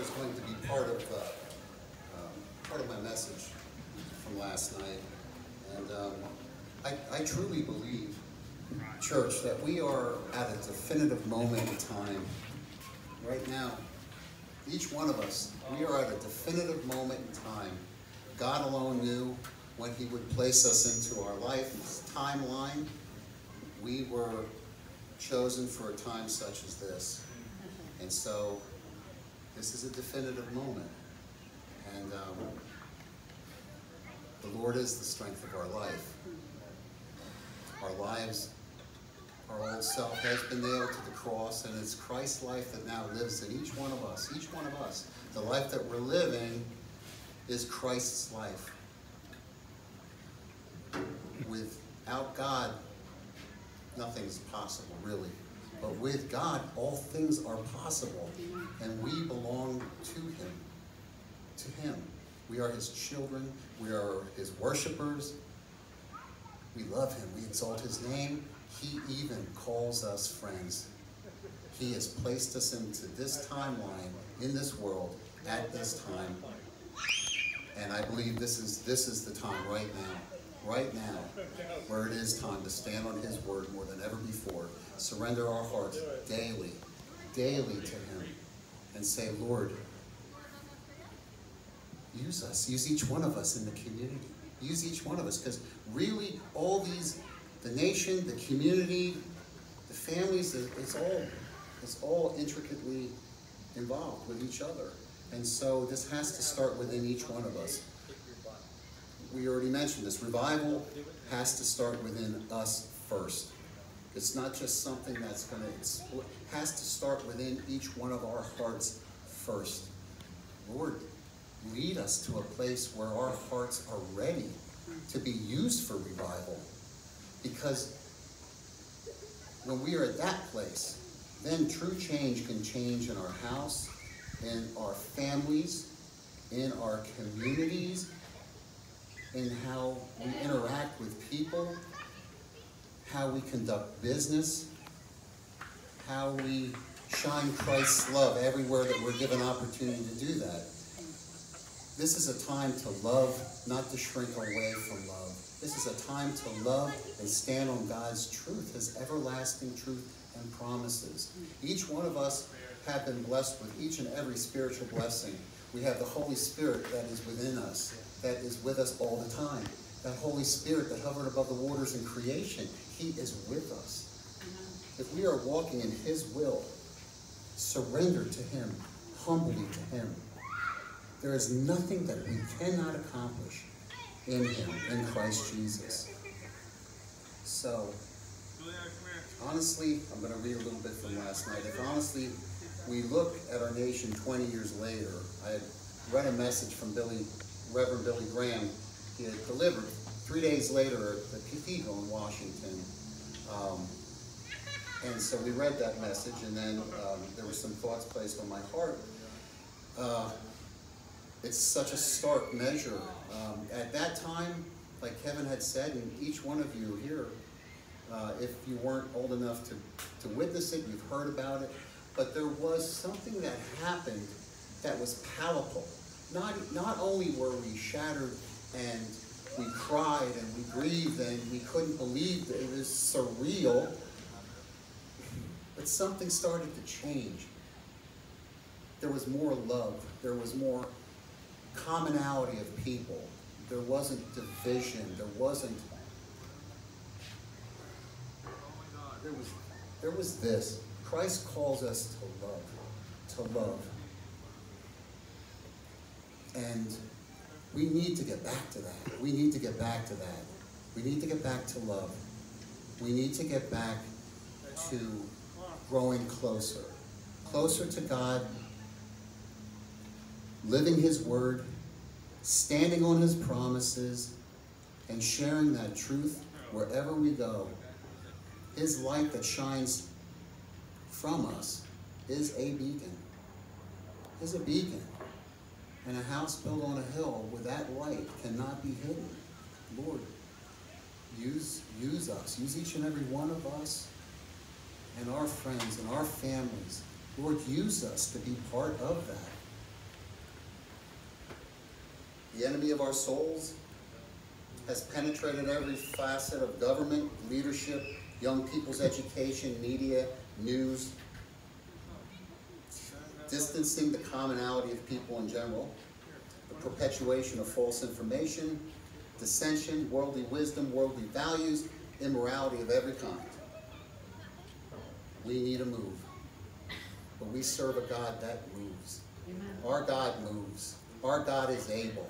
is going to be part of uh, um, part of my message from last night, and um, I, I truly believe, church, that we are at a definitive moment in time right now. Each one of us, we are at a definitive moment in time. God alone knew when He would place us into our life timeline. We were chosen for a time such as this. And so, this is a definitive moment. And um, the Lord is the strength of our life. Our lives, our old self has been nailed to the cross, and it's Christ's life that now lives in each one of us. Each one of us. The life that we're living is Christ's life. Without God, nothing is possible, really. But with God, all things are possible, and we belong to Him. To Him. We are His children, we are His worshipers. We love Him, we exalt His name. He even calls us friends. He has placed us into this timeline, in this world, at this time. And I believe this is, this is the time right now, right now, where it is time to stand on His word more than ever before surrender our hearts daily, daily to Him, and say, Lord, use us, use each one of us in the community. Use each one of us, because really, all these, the nation, the community, the families, it's all, it's all intricately involved with each other. And so this has to start within each one of us. We already mentioned this. Revival has to start within us first. It's not just something that's going to, has to start within each one of our hearts first. Lord, lead us to a place where our hearts are ready to be used for revival. Because when we are at that place, then true change can change in our house, in our families, in our communities, in how we interact with people, how we conduct business, how we shine Christ's love everywhere that we're given opportunity to do that. This is a time to love, not to shrink away from love. This is a time to love and stand on God's truth, His everlasting truth and promises. Each one of us have been blessed with each and every spiritual blessing. We have the Holy Spirit that is within us, that is with us all the time. That Holy Spirit that hovered above the waters in creation, He is with us. If we are walking in His will, surrender to Him, humbly to Him, there is nothing that we cannot accomplish in Him, in Christ Jesus. So, honestly, I'm going to read a little bit from last night. If honestly we look at our nation 20 years later, I had read a message from Billy, Reverend Billy Graham. He had delivered three days later at the cathedral in Washington. Um, and so we read that message, and then um, there were some thoughts placed on my heart. Uh, it's such a stark measure. Um, at that time, like Kevin had said, and each one of you here, uh, if you weren't old enough to, to witness it, you've heard about it, but there was something that happened that was palpable. Not, not only were we shattered and we cried and we grieved and we couldn't believe that it was surreal, but something started to change. There was more love. There was more commonality of people. There wasn't division. There wasn't. There was, there was this. Christ calls us to love, to love. And we need to get back to that. We need to get back to that. We need to get back to love. We need to get back to growing closer. Closer to God, living His Word, standing on His promises, and sharing that truth wherever we go. His light that shines from us is a beacon. Is a beacon. And a house built on a hill with that light cannot be hidden. Lord, use, use us. Use each and every one of us and our friends and our families. Lord, use us to be part of that. the enemy of our souls, has penetrated every facet of government, leadership, young people's education, media, news, distancing the commonality of people in general, the perpetuation of false information, dissension, worldly wisdom, worldly values, immorality of every kind. We need a move. But we serve a God that moves. Amen. Our God moves. Our God is able.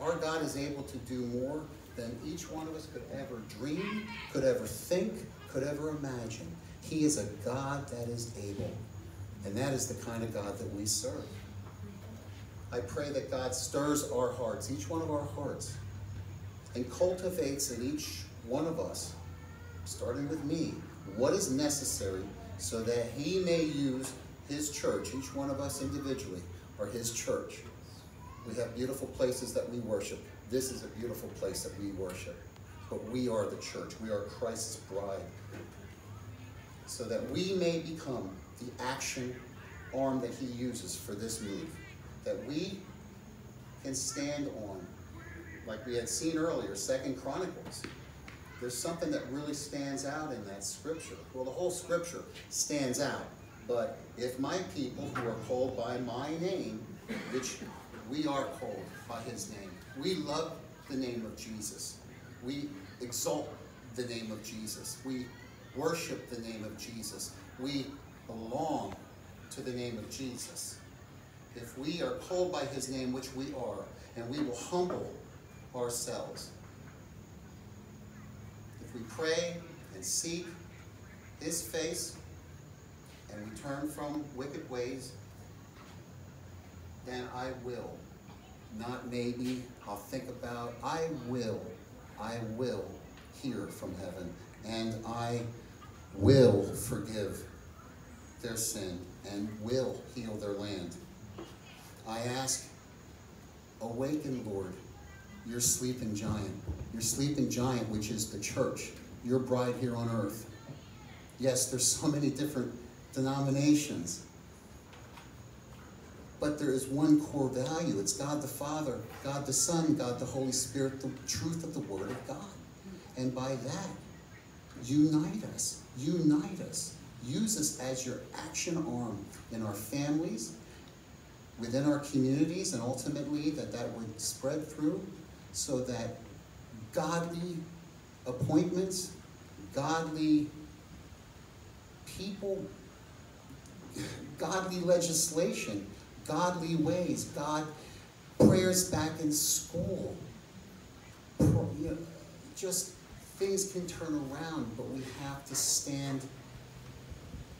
Our God is able to do more than each one of us could ever dream, could ever think, could ever imagine. He is a God that is able. And that is the kind of God that we serve. I pray that God stirs our hearts, each one of our hearts, and cultivates in each one of us, starting with me, what is necessary so that he may use his church, each one of us individually, or his church. We have beautiful places that we worship. This is a beautiful place that we worship. But we are the church. We are Christ's bride. So that we may become the action arm that he uses for this move. That we can stand on, like we had seen earlier, Second Chronicles. There's something that really stands out in that scripture. Well, the whole scripture stands out. But if my people who are called by my name, which we are called by his name, we love the name of Jesus. We exalt the name of Jesus. We worship the name of Jesus. We belong to the name of Jesus. If we are called by his name, which we are, and we will humble ourselves, if we pray and seek his face, and we turn from wicked ways, then I will. Not maybe, I'll think about, I will, I will hear from heaven, and I will forgive their sin and will heal their land. I ask, awaken, Lord, your sleeping giant, your sleeping giant, which is the church, your bride here on earth. Yes, there's so many different denominations, but there is one core value. It's God the Father, God the Son, God the Holy Spirit, the truth of the Word of God. And by that, unite us. Unite us. Use us as your action arm in our families, within our communities, and ultimately that that would spread through so that godly appointments, godly people, godly legislation, godly ways, God prayers back in school. Just things can turn around, but we have to stand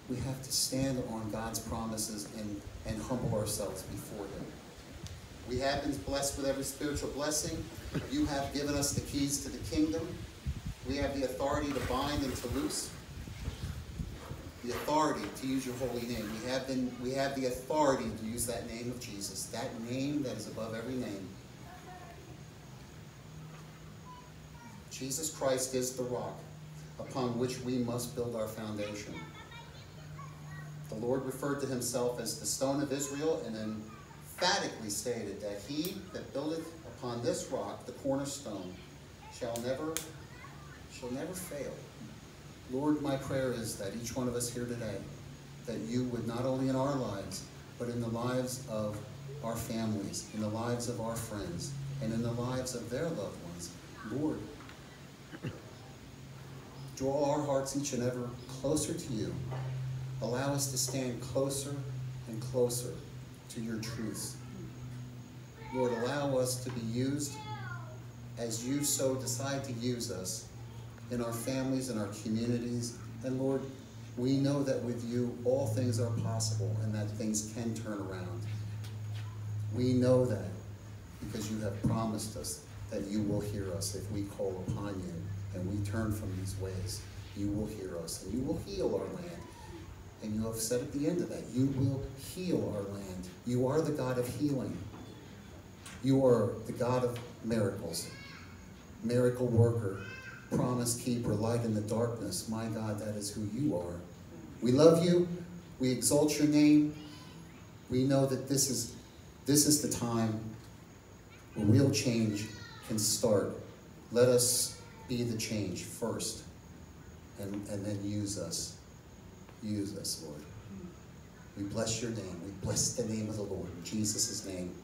we have to stand on God's promises and, and humble ourselves before Him. We have been blessed with every spiritual blessing. You have given us the keys to the kingdom. We have the authority to bind and to loose. The authority to use your holy name. We have been we have the authority to use that name of Jesus, that name that is above every name. Jesus Christ is the rock upon which we must build our foundation. The Lord referred to himself as the stone of Israel and emphatically stated that he that buildeth upon this rock, the cornerstone, shall never, shall never fail. Lord, my prayer is that each one of us here today, that you would not only in our lives, but in the lives of our families, in the lives of our friends, and in the lives of their loved ones, Lord, draw our hearts each and ever closer to you Allow us to stand closer and closer to your truths. Lord, allow us to be used as you so decide to use us in our families and our communities. And Lord, we know that with you all things are possible and that things can turn around. We know that because you have promised us that you will hear us if we call upon you and we turn from these ways. You will hear us and you will heal our land. And you have said at the end of that, you will heal our land. You are the God of healing. You are the God of miracles, miracle worker, promise keeper, light in the darkness. My God, that is who you are. We love you. We exalt your name. We know that this is, this is the time where real change can start. Let us be the change first, and, and then use us. Use us, Lord. We bless your name. We bless the name of the Lord. In Jesus' name,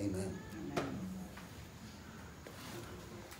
amen. Amen.